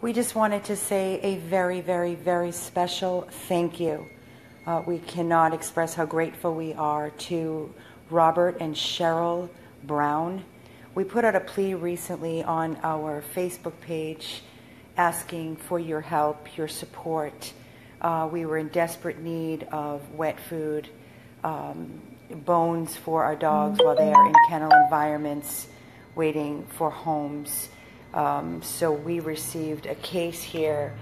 We just wanted to say a very, very, very special thank you. Uh, we cannot express how grateful we are to Robert and Cheryl Brown. We put out a plea recently on our Facebook page asking for your help, your support. Uh, we were in desperate need of wet food, um, bones for our dogs while they are in kennel environments waiting for homes. Um, so we received a case here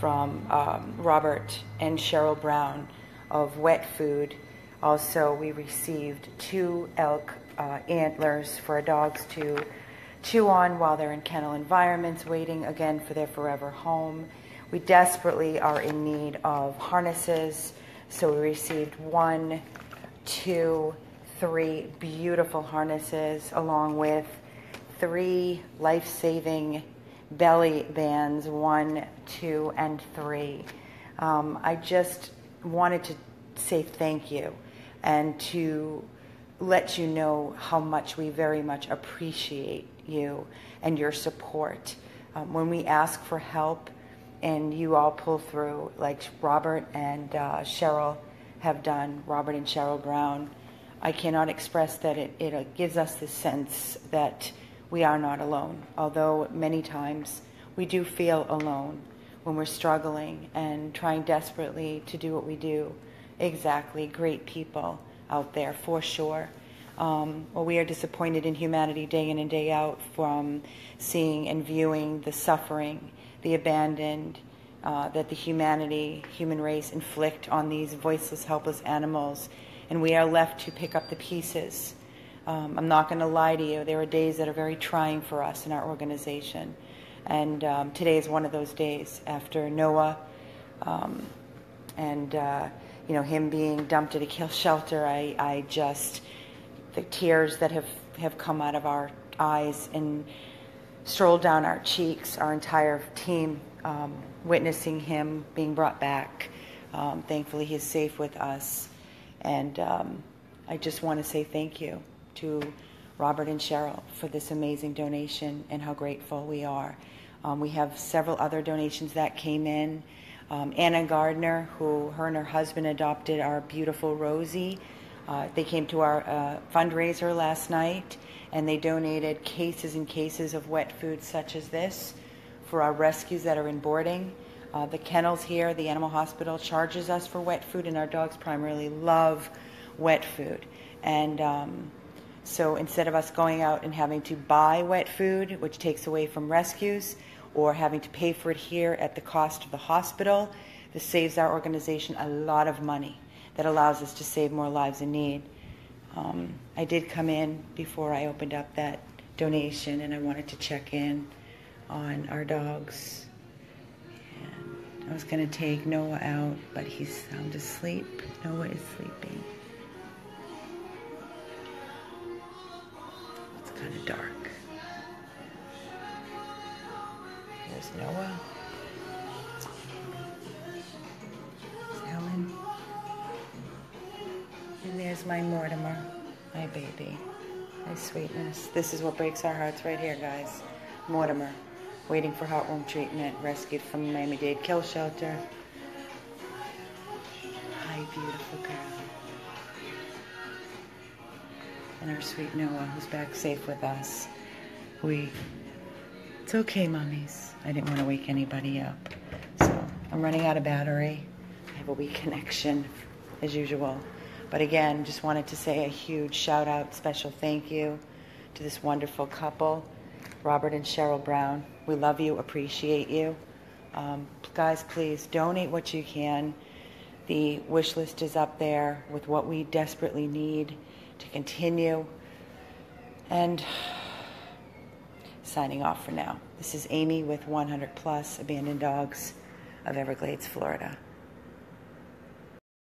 from um, Robert and Cheryl Brown of wet food. Also, we received two elk uh, antlers for our dogs to chew on while they're in kennel environments, waiting again for their forever home. We desperately are in need of harnesses, so we received one, two, three beautiful harnesses, along with three life saving belly bands one, two, and three. Um, I just wanted to say thank you and to let you know how much we very much appreciate you and your support. Um, when we ask for help and you all pull through, like Robert and uh, Cheryl have done, Robert and Cheryl Brown, I cannot express that it, it gives us the sense that we are not alone, although many times we do feel alone when we're struggling and trying desperately to do what we do. Exactly, great people out there for sure. Um, well, we are disappointed in humanity day in and day out from seeing and viewing the suffering, the abandoned, uh, that the humanity, human race inflict on these voiceless, helpless animals. And we are left to pick up the pieces um, I'm not going to lie to you. There are days that are very trying for us in our organization. And um, today is one of those days after Noah um, and, uh, you know, him being dumped at a kill shelter. I, I just, the tears that have, have come out of our eyes and strolled down our cheeks, our entire team um, witnessing him being brought back. Um, thankfully, he's safe with us. And um, I just want to say thank you to Robert and Cheryl for this amazing donation and how grateful we are. Um, we have several other donations that came in. Um, Anna Gardner, who her and her husband adopted our beautiful Rosie. Uh, they came to our uh, fundraiser last night and they donated cases and cases of wet food such as this for our rescues that are in boarding. Uh, the kennels here, the animal hospital, charges us for wet food, and our dogs primarily love wet food. And um, so instead of us going out and having to buy wet food, which takes away from rescues, or having to pay for it here at the cost of the hospital, this saves our organization a lot of money that allows us to save more lives in need. Um, I did come in before I opened up that donation and I wanted to check in on our dogs. And I was going to take Noah out, but he's sound asleep. Noah is sleeping. Kind of dark. There's Noah. Helen. And there's my Mortimer, my baby, my sweetness. This is what breaks our hearts right here, guys. Mortimer, waiting for heartworm treatment, rescued from Miami-Dade Kill Shelter. Hi, beautiful girl and our sweet Noah, who's back safe with us. We, it's okay, mummies. I didn't want to wake anybody up. So I'm running out of battery. I have a weak connection, as usual. But again, just wanted to say a huge shout out, special thank you to this wonderful couple, Robert and Cheryl Brown. We love you, appreciate you. Um, guys, please donate what you can. The wish list is up there with what we desperately need to continue. And signing off for now. This is Amy with 100 Plus Abandoned Dogs of Everglades, Florida.